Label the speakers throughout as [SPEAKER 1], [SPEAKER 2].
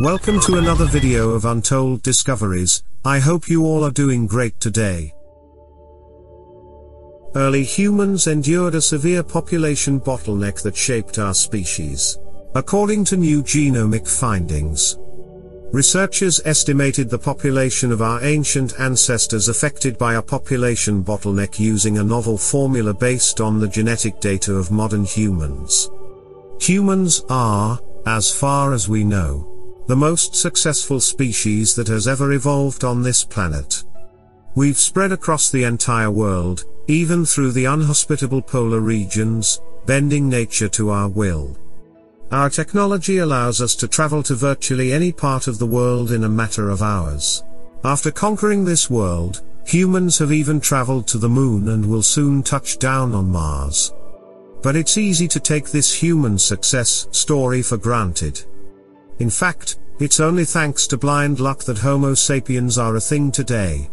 [SPEAKER 1] Welcome to another video of Untold Discoveries, I hope you all are doing great today. Early humans endured a severe population bottleneck that shaped our species. According to new genomic findings, researchers estimated the population of our ancient ancestors affected by a population bottleneck using a novel formula based on the genetic data of modern humans. Humans are, as far as we know, the most successful species that has ever evolved on this planet. We've spread across the entire world, even through the unhospitable polar regions, bending nature to our will. Our technology allows us to travel to virtually any part of the world in a matter of hours. After conquering this world, humans have even traveled to the moon and will soon touch down on Mars. But it's easy to take this human success story for granted. In fact, it's only thanks to blind luck that Homo sapiens are a thing today.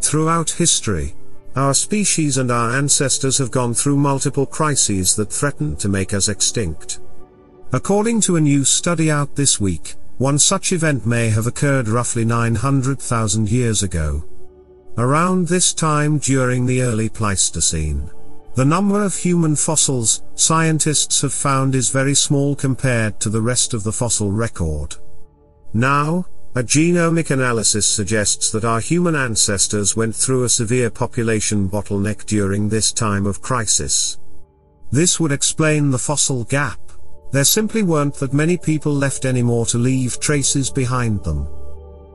[SPEAKER 1] Throughout history, our species and our ancestors have gone through multiple crises that threatened to make us extinct. According to a new study out this week, one such event may have occurred roughly 900,000 years ago. Around this time during the early Pleistocene. The number of human fossils, scientists have found is very small compared to the rest of the fossil record. Now, a genomic analysis suggests that our human ancestors went through a severe population bottleneck during this time of crisis. This would explain the fossil gap. There simply weren't that many people left anymore to leave traces behind them.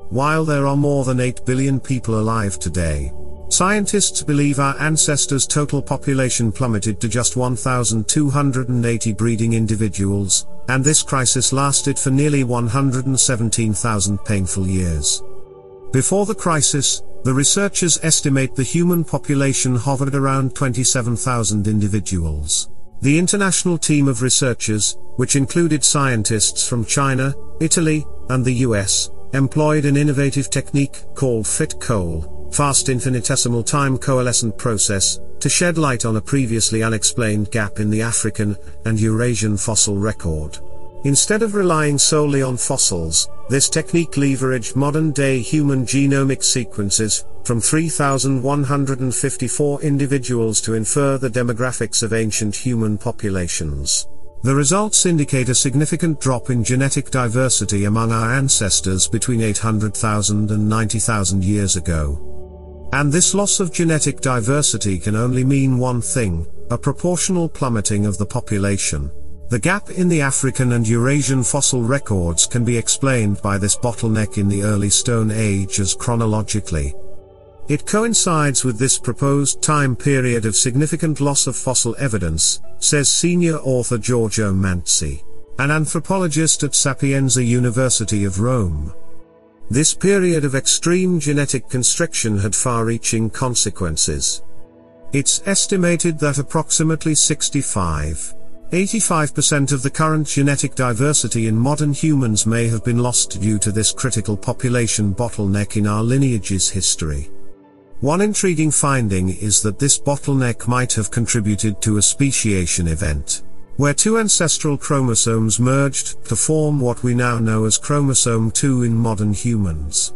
[SPEAKER 1] While there are more than 8 billion people alive today, Scientists believe our ancestors' total population plummeted to just 1,280 breeding individuals, and this crisis lasted for nearly 117,000 painful years. Before the crisis, the researchers estimate the human population hovered around 27,000 individuals. The international team of researchers, which included scientists from China, Italy, and the US, employed an innovative technique called FitCoal, fast infinitesimal time coalescent process, to shed light on a previously unexplained gap in the African and Eurasian fossil record. Instead of relying solely on fossils, this technique leveraged modern-day human genomic sequences, from 3,154 individuals to infer the demographics of ancient human populations. The results indicate a significant drop in genetic diversity among our ancestors between 800,000 and 90,000 years ago. And this loss of genetic diversity can only mean one thing, a proportional plummeting of the population. The gap in the African and Eurasian fossil records can be explained by this bottleneck in the early Stone Age as chronologically. It coincides with this proposed time period of significant loss of fossil evidence, says senior author Giorgio Manzi, an anthropologist at Sapienza University of Rome. This period of extreme genetic constriction had far-reaching consequences. It's estimated that approximately 65, 85% of the current genetic diversity in modern humans may have been lost due to this critical population bottleneck in our lineage's history. One intriguing finding is that this bottleneck might have contributed to a speciation event where two ancestral chromosomes merged to form what we now know as chromosome 2 in modern humans.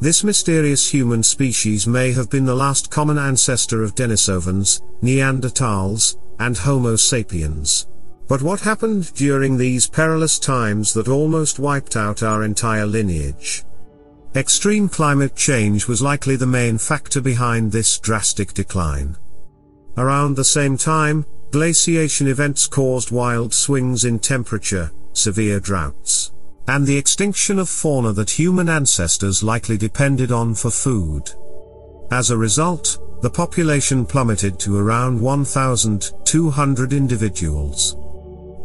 [SPEAKER 1] This mysterious human species may have been the last common ancestor of Denisovans, Neanderthals, and Homo sapiens. But what happened during these perilous times that almost wiped out our entire lineage? Extreme climate change was likely the main factor behind this drastic decline. Around the same time, Glaciation events caused wild swings in temperature, severe droughts, and the extinction of fauna that human ancestors likely depended on for food. As a result, the population plummeted to around 1,200 individuals.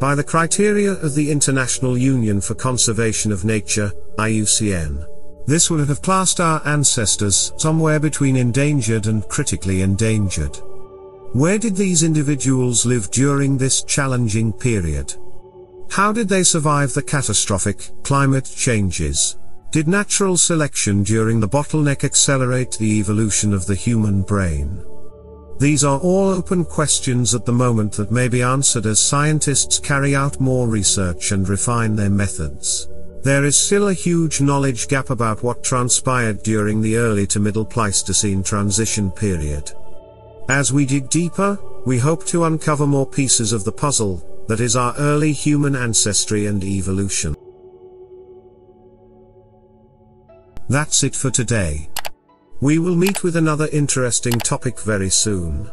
[SPEAKER 1] By the criteria of the International Union for Conservation of Nature, IUCN, this would have classed our ancestors somewhere between endangered and critically endangered. Where did these individuals live during this challenging period? How did they survive the catastrophic climate changes? Did natural selection during the bottleneck accelerate the evolution of the human brain? These are all open questions at the moment that may be answered as scientists carry out more research and refine their methods. There is still a huge knowledge gap about what transpired during the early to middle Pleistocene transition period. As we dig deeper, we hope to uncover more pieces of the puzzle, that is our early human ancestry and evolution. That's it for today. We will meet with another interesting topic very soon.